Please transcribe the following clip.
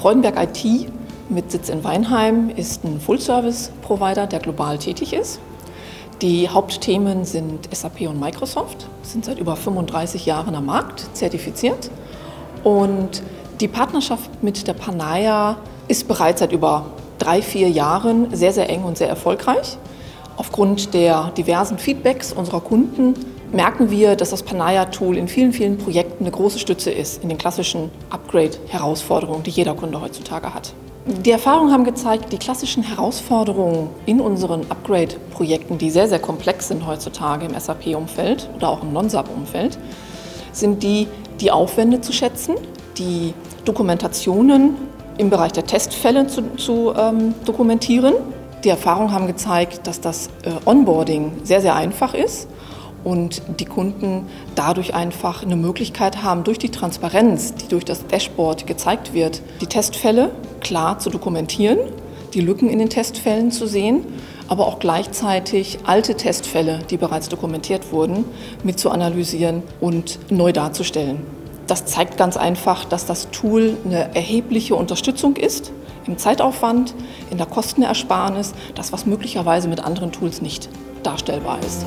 Freudenberg IT mit Sitz in Weinheim ist ein Full-Service-Provider, der global tätig ist. Die Hauptthemen sind SAP und Microsoft, sind seit über 35 Jahren am Markt, zertifiziert. Und die Partnerschaft mit der Panaya ist bereits seit über drei, vier Jahren sehr, sehr eng und sehr erfolgreich. Aufgrund der diversen Feedbacks unserer Kunden merken wir, dass das Panaya-Tool in vielen, vielen Projekten eine große Stütze ist in den klassischen Upgrade-Herausforderungen, die jeder Kunde heutzutage hat. Die Erfahrungen haben gezeigt, die klassischen Herausforderungen in unseren Upgrade-Projekten, die sehr, sehr komplex sind heutzutage im SAP-Umfeld oder auch im Non-SAP-Umfeld, sind die, die Aufwände zu schätzen, die Dokumentationen im Bereich der Testfälle zu, zu ähm, dokumentieren. Die Erfahrungen haben gezeigt, dass das äh, Onboarding sehr, sehr einfach ist und die Kunden dadurch einfach eine Möglichkeit haben, durch die Transparenz, die durch das Dashboard gezeigt wird, die Testfälle klar zu dokumentieren, die Lücken in den Testfällen zu sehen, aber auch gleichzeitig alte Testfälle, die bereits dokumentiert wurden, mit zu analysieren und neu darzustellen. Das zeigt ganz einfach, dass das Tool eine erhebliche Unterstützung ist im Zeitaufwand, in der Kostenersparnis, das was möglicherweise mit anderen Tools nicht darstellbar ist.